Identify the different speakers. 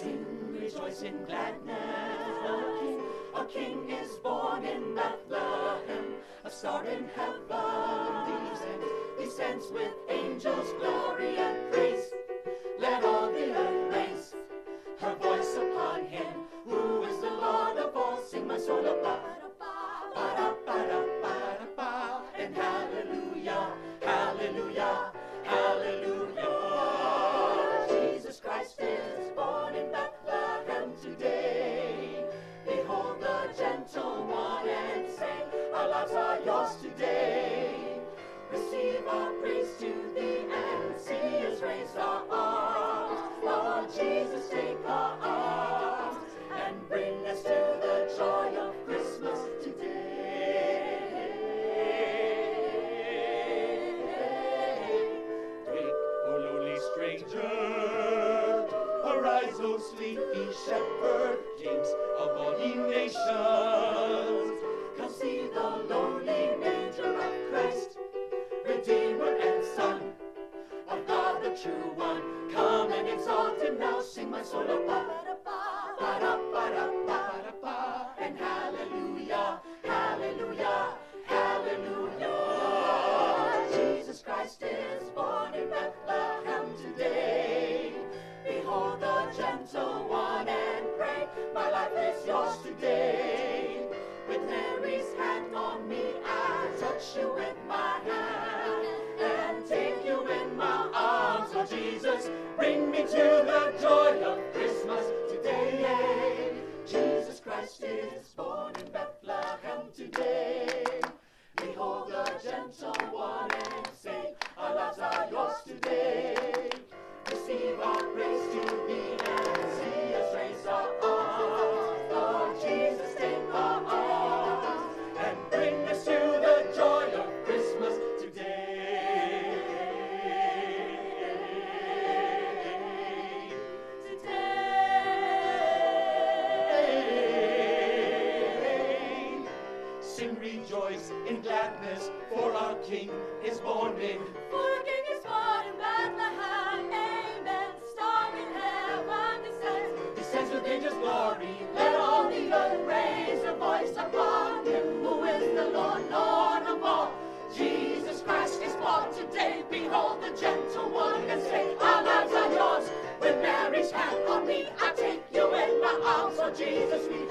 Speaker 1: Sing, rejoice in gladness, a king, a king is born in Bethlehem. A star in heaven descends, descends with angels' glory and praise. Lives are yours today. Receive our praise to thee and see us raise our arms. Lord Jesus, take our arms and bring us to the joy of Christmas today. Wake, O lowly stranger, arise, O sleepy shepherd, kings of all ye nations. See the lowly manger of Christ, Redeemer and Son of God, the true one. Come and exalt him now, sing my soul above. Ba-da-ba-da-ba-da-ba, and hallelujah, hallelujah, hallelujah. Jesus Christ is born in Bethlehem today. Behold the gentle one and pray, my life is yours today. You with my King is born in.
Speaker 2: For a king is born in Bethlehem, amen. Star in heaven descends.
Speaker 1: descends with angels' glory. Let all the earth raise their voice upon him, who is the Lord, Lord of all. Jesus Christ is born today. Behold the gentle one and say, Our lives are yours. With Mary's hand on me, I take you in my arms. Oh, Jesus, we